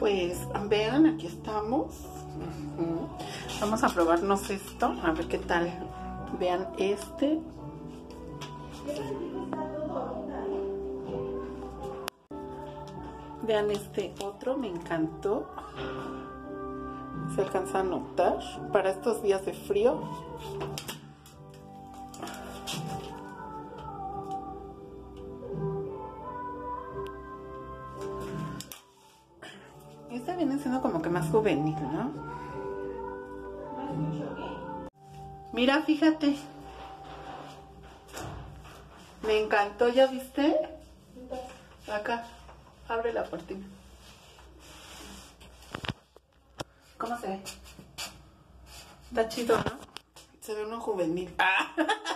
Pues vean, aquí estamos. Vamos a probarnos esto, a ver qué tal. Vean este. Vean este otro, me encantó. Se alcanza a notar para estos días de frío. Este viene siendo como que más juvenil, ¿no? Mira, fíjate. Me encantó, ¿ya viste? Acá, abre la puertina. ¿Cómo se ve? Está chido, ¿no? Se ve uno juvenil. Ah.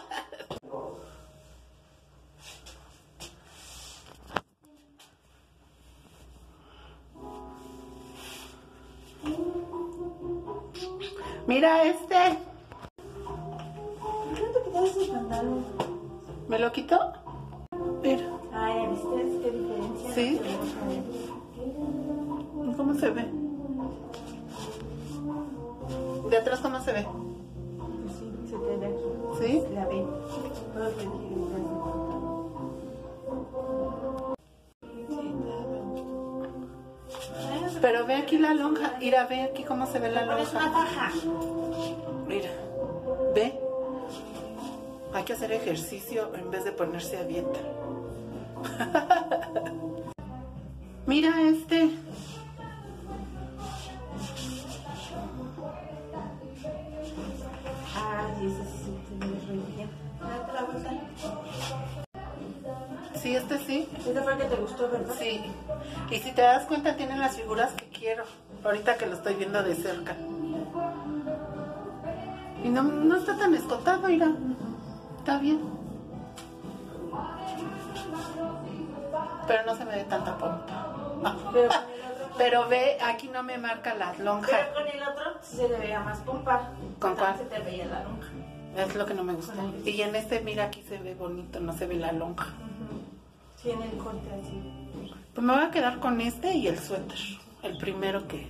Mira este. ¿Me lo quito? Mira. Ay, ¿viste qué diferencia? Sí. ¿Cómo se ve? ¿De atrás cómo se ve? Pero ve aquí la lonja. Mira, ve aquí cómo se ve la lonja. Mira, ve. Hay que hacer ejercicio en vez de ponerse a dieta. Mira este. Ah, 17. Sí, este sí. Este fue el que te gustó, ¿verdad? Sí. Y si te das cuenta, tienen las figuras que quiero. Ahorita que lo estoy viendo de cerca. Y no, no está tan escotado, mira. Está bien. Pero no se me ve tanta pompa. Pero otro, Pero ve, aquí no me marca la lonja. pero con el otro se le veía más pompa. ¿Con cuál? Se te veía la lonja. Es lo que no me gusta. Y en este, mira, aquí se ve bonito, no se ve la lonja. Sí, en el corte así. Pues me voy a quedar con este y el suéter. El primero que,